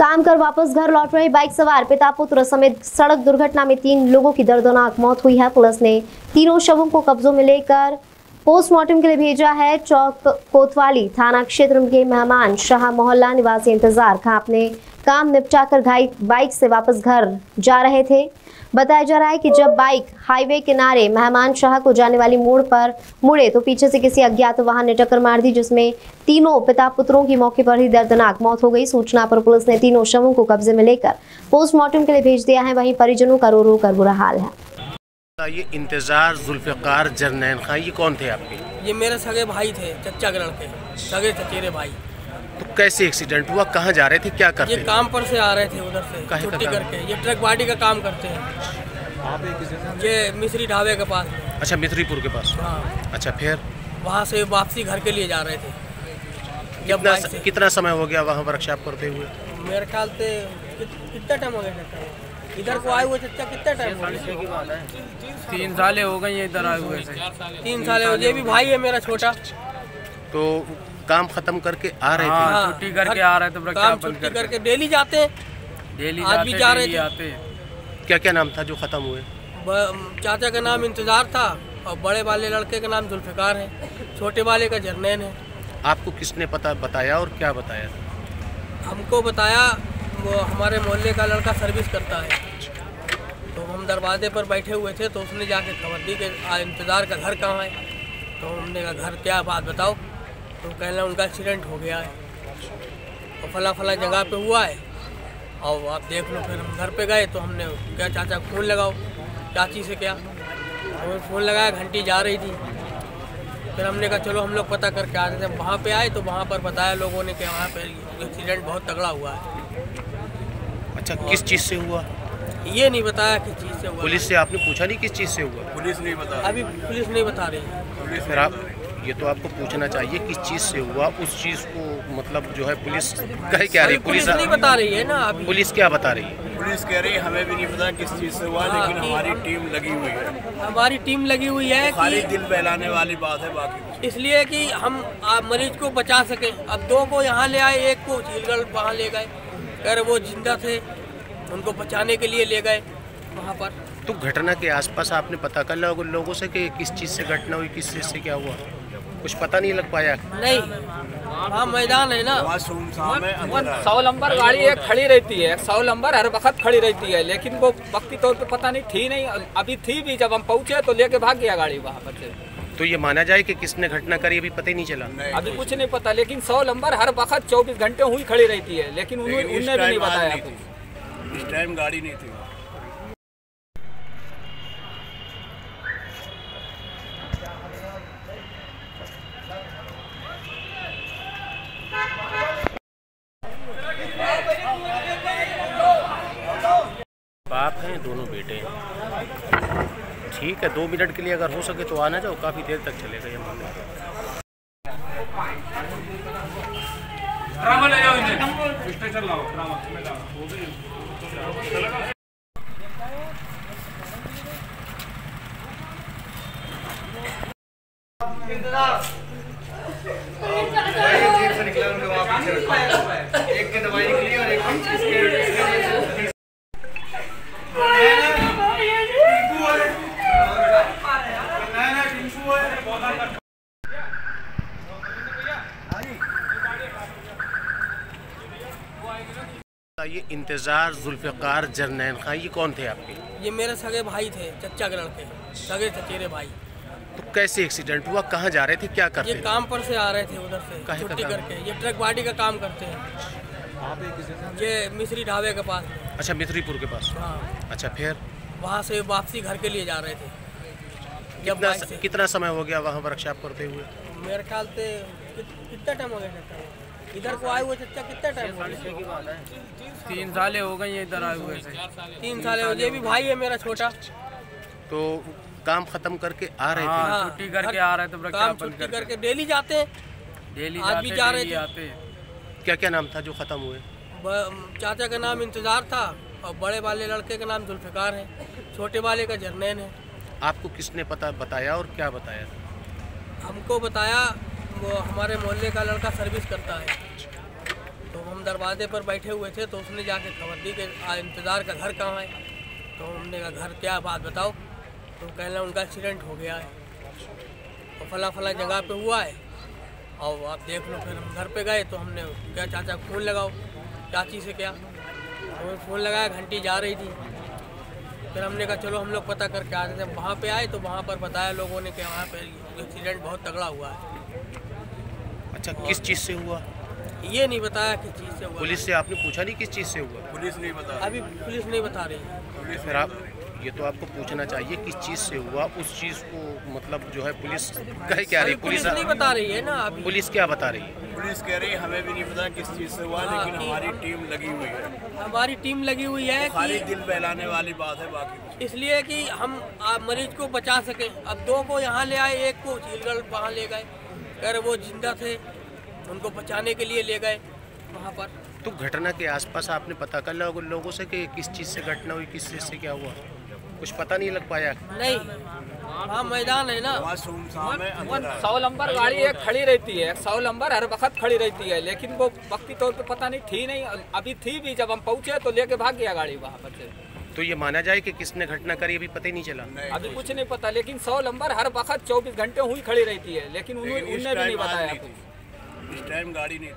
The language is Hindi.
काम कर वापस घर लौट रहे बाइक सवार पिता पुत्र समेत सड़क दुर्घटना में तीन लोगों की दर्दनाक मौत हुई है। पुलिस ने तीनों शवों को कब्जों में लेकर पोस्टमार्टम के लिए भेजा है। चौक कोतवाली थाना क्षेत्र के मेहमान शाह मोहल्ला निवासी इंतज़ार खाप अपने काम निपटाकर घाई बाइक से वापस घर जा रहे थे। बताया जा रहा है कि जब बाइक हाईवे किनारे मेहमान शाह को जाने वाली मोड़ पर मुड़े तो पीछे से किसी अज्ञात वाहन ने टक्कर मार दी जिसमें तीनों पिता पुत्रों की मौके पर ही दर्दनाक मौत हो गई। सूचना पर पुलिस ने तीनों शवों को कब्जे में लेकर पोस्टमार्टम के लिए भेज दिया है। वहीं परिजनों का रो रो कर बुरा हाल है। ये इंतज़ार जुल्फ़िकार जरनैन खान ये कौन थे आपके? ये मेरे सगे भाई थे चच्चा के लड़के। सगे चचेरे भाई। तो कैसे एक्सीडेंट हुआ? कहाँ जा रहे थे? क्या ये करते थे? काम पर से आ रहे थे उधर से छुट्टी करके। ये ट्रक बाडी का काम करते हैं। ये मिश्री ढाबे के पास। अच्छा मित्रीपुर के पास? हाँ। अच्छा फिर? वहाँ से वापसी घर के लिए जा रहे थे। कितना कितना समय हो गया वहाँ वर्कशॉप करते हुए? मेरे ख्याल से कितना टाइम हो गया इधर को आए हुए चच्चा कितना टाइम हो गया? तीन साल हो गए इधर आए हुए तीन साल हो ये भी भाई है मेरा छोटा। तो काम खत्म करके आ रहे थे। हाँ। हाँ, छुट्टी करके आ रहे थे काम छुट्टी करके। डेली जाते। डेली आज भी जा रहे थे। क्या क्या नाम था जो खत्म हुए? चाचा का नाम इंतज़ार था और बड़े वाले लड़के का नाम जुल्फ़िकार है। छोटे वाले का जरनैन है। आपको किसने पता बताया और क्या बताया? हमको बताया वो हमारे मोहल्ले का लड़का सर्विस करता है। तो हम दरवाजे पर बैठे हुए थे तो उसने जाके खबर दी कि इंतज़ार का घर कहाँ है? तो हमने कहा घर क्या बात बताओ? तो कहना उनका एक्सीडेंट हो गया है। और फला फला जगह पे हुआ है। और आप देख लो फिर हम घर पे गए तो हमने क्या चाचा फ़ोन लगाओ? चाची से क्या? तो फ़ोन लगाया घंटी जा रही थी। फिर हमने कहा चलो हम लोग पता करके आ जब वहाँ पे आए तो वहाँ पर बताया लोगों ने कि वहाँ पे एक्सीडेंट बहुत तगड़ा हुआ है। अच्छा किस चीज़ से हुआ? ये नहीं बताया किस चीज़ से हुआ। पुलिस से आपने पूछा नहीं किस चीज़ से हुआ? पुलिस नहीं बता अभी पुलिस नहीं बता रही। है फिर आप ये तो आपको पूछना चाहिए किस चीज़ से हुआ उस चीज़ को मतलब जो है पुलिस कह क्या रही पुलिस नहीं बता रही है ना अभी। पुलिस क्या बता रही है? पुलिस कह रही है हमें भी नहीं पता किस चीज़ से हुआ हाँ, लेकिन हमारी टीम लगी हुई है। हमारी टीम लगी हुई है खाली कि दिल बहलाने वाली बात है बाकी इसलिए कि हम मरीज़ को बचा सके। अब दो को यहाँ ले आए एक को झीलगढ़ वहाँ ले गए। अगर वो ज़िंदा थे उनको बचाने के लिए ले गए वहाँ पर। तो घटना के आसपास आपने पता कर लोगों से कि किस चीज़ से घटना हुई किस चीज़ से क्या हुआ? कुछ पता नहीं लग पाया। नहीं। हाँ मैदान है ना। सौ नंबर गाड़ी एक खड़ी रहती है सौ नंबर हर वक्त खड़ी रहती है लेकिन वो वक्ती तौर पे पता नहीं थी नहीं अभी थी भी जब हम पहुँचे तो लेके भाग गया गाड़ी वहाँ पर से। तो ये माना जाए कि किसने घटना करी अभी पता ही नहीं चला। नहीं, अभी कुछ नहीं पता लेकिन सौ नंबर हर वक्त चौबीस घंटे हुई खड़ी रहती है लेकिन उन्होंने भी नहीं बताया। इस टाइम गाड़ी नहीं थी। ठीक है, दो मिनट के लिए अगर हो सके तो आना जाओ, काफ़ी देर तक चलेगा ये मामला। ये इंतज़ार जुल्फ़िकार जरनैन खान ये कौन थे आपके? ये मेरे सगे भाई थे चच्चा के लड़के सगे चचेरे भाई। तो कैसे एक्सीडेंट हुआ? कहाँ जा रहे थे? क्या ये करते थे? काम पर से आ रहे थे उधर से छुट्टी करके। ये ट्रक बाडी का काम करते हैं। ये मिश्री ढाबे के पास। अच्छा मित्रीपुर के पास? हाँ। अच्छा फिर? वहाँ से वापसी घर के लिए जा रहे थे। कितना कितना समय हो गया वहाँ वर्कशॉप करते हुए? मेरे ख्याल से कितना टाइम हो गया इधर को आए हुए चच्चा कितना टाइम हो गया? तीन साले हो गए ये इधर आए हुए से तीन साल हो ये भी भाई है मेरा छोटा। तो काम खत्म करके आ रहे थे? हाँ हाँ, छुट्टी करके आ रहे थे काम छुट्टी करके। करके डेली जाते हैं। डेली आज भी जा रहे थे। आते। क्या क्या नाम था जो खत्म हुए? चाचा का नाम इंतज़ार था और बड़े वाले लड़के का नाम जुल्फ़िकार है। छोटे वाले का जरनैन है। आपको किसने पता बताया और क्या बताया? हमको बताया वो हमारे मोहल्ले का लड़का सर्विस करता है। तो तो हम दरवाजे पर बैठे हुए थे तो उसने जाके खबर दी कि इंतज़ार का घर कहाँ है? तो हमने कहा, घर क्या बात बताओ? तो कहना उनका एक्सीडेंट हो गया है। और फला फला जगह पे हुआ है। और आप देख लो, फिर हम घर पे गए तो हमने क्या, चाचा फ़ोन लगाओ, चाची से क्या? तो फ़ोन लगाया, घंटी जा रही थी। फिर हमने कहा, चलो, हम लोग पता करके आ रहे थे। वहाँ पे आए तो वहाँ पर बताया लोगों ने कि वहाँ पे एक्सीडेंट बहुत तगड़ा हुआ है। अच्छा किस चीज़ से हुआ? ये नहीं बताया किस चीज़ से हुआ। पुलिस से आपने पूछा नहीं किस चीज़ से हुआ? पुलिस नहीं बता अभी पुलिस नहीं बता रही। फिर आप ये तो आपको पूछना चाहिए किस चीज़ से हुआ उस चीज़ को मतलब जो है पुलिस कह क्या रही पुलिस पुलिस नहीं बता रही है ना अभी। पुलिस क्या बता रही है? पुलिस कह रही है हमें भी नहीं पता किस चीज़ से हुआ हाँ, लेकिन हमारी टीम लगी हुई है। हमारी टीम लगी हुई है खाली कि दिल बहलाने वाली बात है बाकी इसलिए कि हम मरीज़ को बचा सके। अब दो को यहाँ ले आए एक को झीलगढ़ वहाँ ले गए। अगर वो ज़िंदा थे उनको बचाने के लिए ले गए वहाँ पर। तो घटना के आसपास आपने पता कर लिया लोगों से कि किस चीज़ से घटना हुई किस चीज़ से क्या हुआ? कुछ पता नहीं लग पाया? नहीं हाँ मैदान है ना। सौ नंबर गाड़ी एक खड़ी रहती है सौ नंबर हर वक्त खड़ी रहती है लेकिन वो वक्ती तौर पे पता नहीं थी नहीं अभी थी भी जब हम पहुँचे तो लेके भाग गया गाड़ी वहाँ पर से। तो ये माना जाए कि किसने घटना करी अभी पता ही नहीं चला। नहीं, अभी कुछ नहीं पता लेकिन सौ नंबर हर वक्त चौबीस घंटे हुई खड़ी रहती है लेकिन उन्होंने भी नहीं बताया इस टाइम गाड़ी नहीं थी।